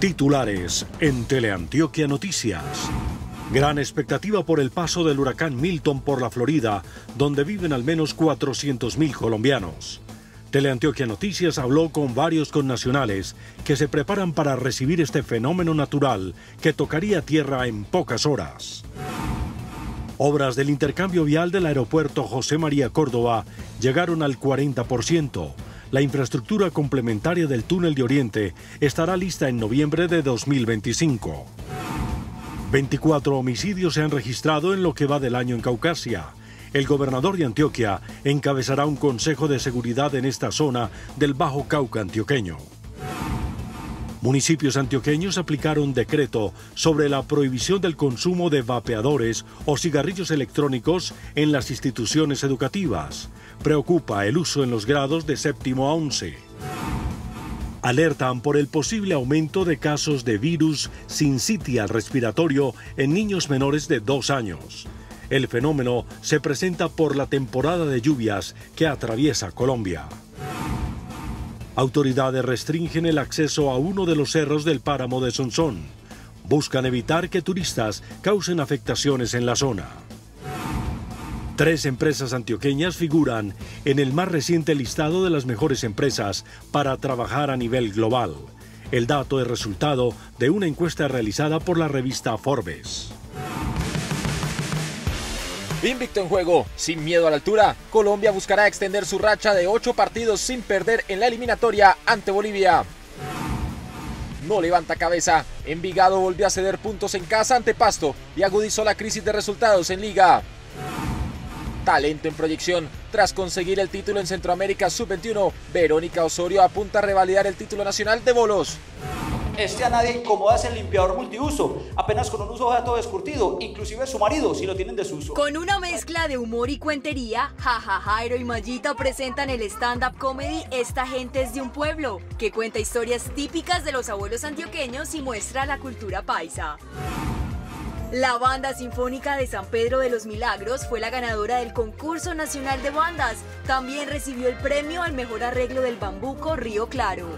Titulares en Teleantioquia Noticias. Gran expectativa por el paso del huracán Milton por la Florida, donde viven al menos 400.000 colombianos. Teleantioquia Noticias habló con varios connacionales que se preparan para recibir este fenómeno natural que tocaría tierra en pocas horas. Obras del intercambio vial del aeropuerto José María Córdoba llegaron al 40%. La infraestructura complementaria del túnel de Oriente estará lista en noviembre de 2025. 24 homicidios se han registrado en lo que va del año en Caucasia. El gobernador de Antioquia encabezará un consejo de seguridad en esta zona del Bajo Cauca antioqueño. Municipios antioqueños aplicaron decreto sobre la prohibición del consumo de vapeadores o cigarrillos electrónicos en las instituciones educativas. Preocupa el uso en los grados de séptimo a once. Alertan por el posible aumento de casos de virus sincitial respiratorio en niños menores de dos años. El fenómeno se presenta por la temporada de lluvias que atraviesa Colombia. Autoridades restringen el acceso a uno de los cerros del páramo de Sonsón. Buscan evitar que turistas causen afectaciones en la zona. Tres empresas antioqueñas figuran en el más reciente listado de las mejores empresas para trabajar a nivel global. El dato es resultado de una encuesta realizada por la revista Forbes. Invicto en juego, sin miedo a la altura, Colombia buscará extender su racha de ocho partidos sin perder en la eliminatoria ante Bolivia. No levanta cabeza, Envigado volvió a ceder puntos en casa ante Pasto y agudizó la crisis de resultados en liga talento en proyección. Tras conseguir el título en Centroamérica Sub-21, Verónica Osorio apunta a revalidar el título nacional de bolos. Este a nadie incomoda el limpiador multiuso, apenas con un uso todo descurtido, inclusive su marido si lo tienen desuso. Con una mezcla de humor y cuentería, Jaja Jairo y Mayita presentan el stand-up comedy Esta gente es de un pueblo, que cuenta historias típicas de los abuelos antioqueños y muestra la cultura paisa. La Banda Sinfónica de San Pedro de los Milagros fue la ganadora del concurso nacional de bandas. También recibió el premio al mejor arreglo del bambuco Río Claro.